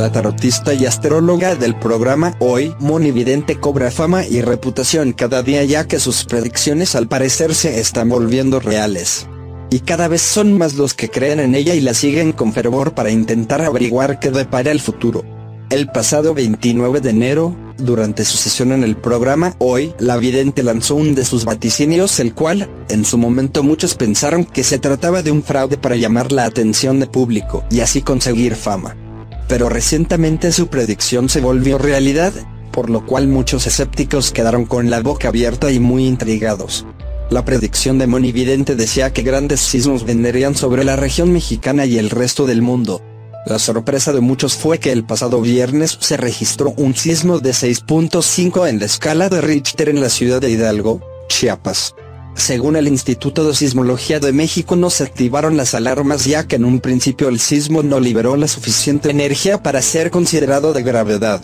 La tarotista y astróloga del programa Hoy, Moni Vidente cobra fama y reputación cada día ya que sus predicciones al parecer se están volviendo reales. Y cada vez son más los que creen en ella y la siguen con fervor para intentar averiguar qué depara el futuro. El pasado 29 de enero, durante su sesión en el programa Hoy, la vidente lanzó un de sus vaticinios el cual, en su momento muchos pensaron que se trataba de un fraude para llamar la atención de público y así conseguir fama. Pero recientemente su predicción se volvió realidad, por lo cual muchos escépticos quedaron con la boca abierta y muy intrigados. La predicción de Moni Vidente decía que grandes sismos vendrían sobre la región mexicana y el resto del mundo, la sorpresa de muchos fue que el pasado viernes se registró un sismo de 6.5 en la escala de Richter en la ciudad de Hidalgo, Chiapas. Según el Instituto de Sismología de México no se activaron las alarmas ya que en un principio el sismo no liberó la suficiente energía para ser considerado de gravedad.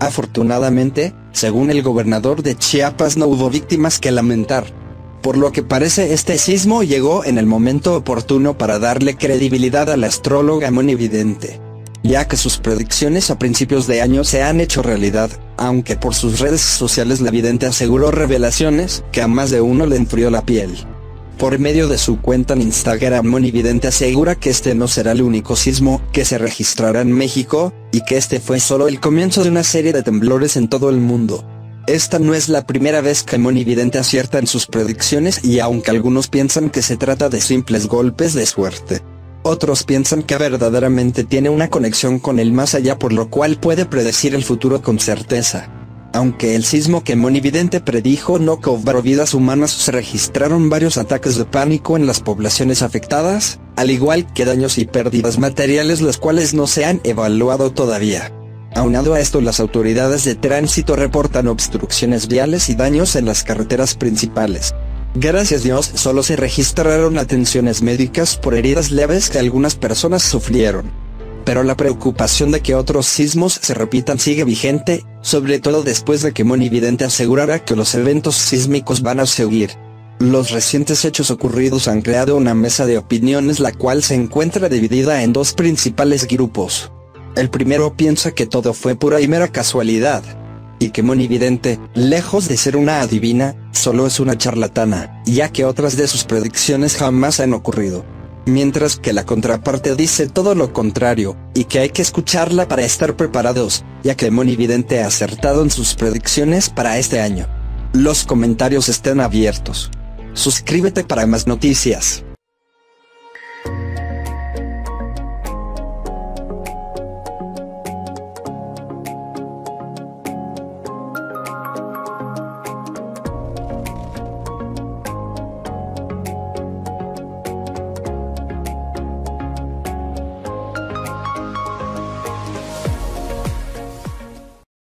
Afortunadamente, según el gobernador de Chiapas no hubo víctimas que lamentar. Por lo que parece este sismo llegó en el momento oportuno para darle credibilidad a la astróloga monividente, ya que sus predicciones a principios de año se han hecho realidad, aunque por sus redes sociales la vidente aseguró revelaciones que a más de uno le enfrió la piel. Por medio de su cuenta en Instagram Monividente asegura que este no será el único sismo que se registrará en México, y que este fue solo el comienzo de una serie de temblores en todo el mundo. Esta no es la primera vez que Monividente acierta en sus predicciones y aunque algunos piensan que se trata de simples golpes de suerte, otros piensan que verdaderamente tiene una conexión con el más allá por lo cual puede predecir el futuro con certeza. Aunque el sismo que Monividente predijo no cobró vidas humanas se registraron varios ataques de pánico en las poblaciones afectadas, al igual que daños y pérdidas materiales los cuales no se han evaluado todavía. Aunado a esto las autoridades de tránsito reportan obstrucciones viales y daños en las carreteras principales. Gracias Dios solo se registraron atenciones médicas por heridas leves que algunas personas sufrieron. Pero la preocupación de que otros sismos se repitan sigue vigente, sobre todo después de que Monividente asegurara que los eventos sísmicos van a seguir. Los recientes hechos ocurridos han creado una mesa de opiniones la cual se encuentra dividida en dos principales grupos. El primero piensa que todo fue pura y mera casualidad. Y que Monividente, lejos de ser una adivina, solo es una charlatana, ya que otras de sus predicciones jamás han ocurrido. Mientras que la contraparte dice todo lo contrario, y que hay que escucharla para estar preparados, ya que Monividente ha acertado en sus predicciones para este año. Los comentarios están abiertos. Suscríbete para más noticias.